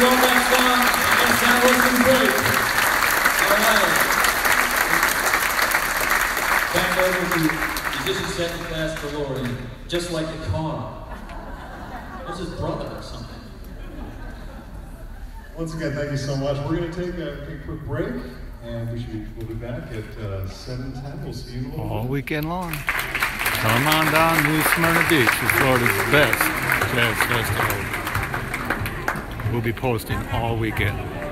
go next on and sound looking great. All right. Back over to musician second class DeLorean, just like the car. What's his brother or something? Once again, thank you so much. We're going to take a, take a quick break, and we should be, we'll be back at uh, 7.10. We'll see you in all weekend long. Come on down to Smyrna Beach for Florida's best jazz festival. We'll be posting all weekend.